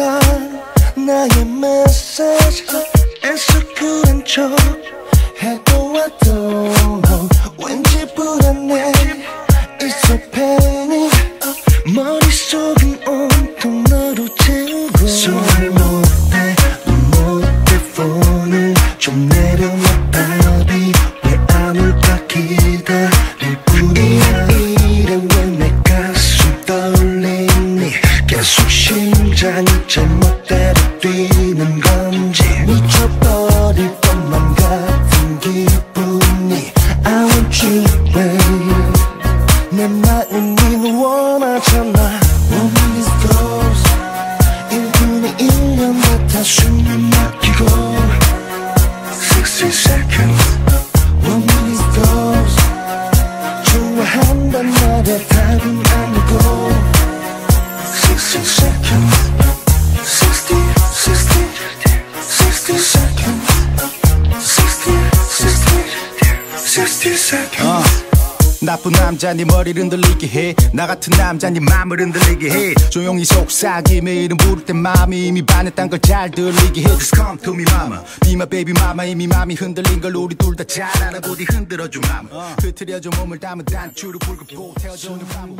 건 나의 메시지. 애석한 척 해도 와도 왠지 불안해. It's a panic 머릿속은 제멋대로 뛰는 건지 미쳐버릴 것만 같은 기분이 I want you babe. 내 마음이 너 원하잖아. One minute goes 1분에 1년 같아 숨을 막히고. 60 seconds. One minute goes 좋아한단 말에 답은 아니고 60, 60 seconds 나쁜 남자 네 머리를 흔들리게 해 나 같은 남자 네 맘을 흔들리게 해. 조용히 속삭임에 이름 부를 때 마음이 이미 반했단 걸 잘 들리게 해. Just come to me mama. Be my baby mama. 이미 맘이 흔들린 걸 우리 둘 다 잘 알아 부디 흔들어줘 mama. 흐트려줘 몸을 담은 단추를 붉고 태워줘. 오늘 밤을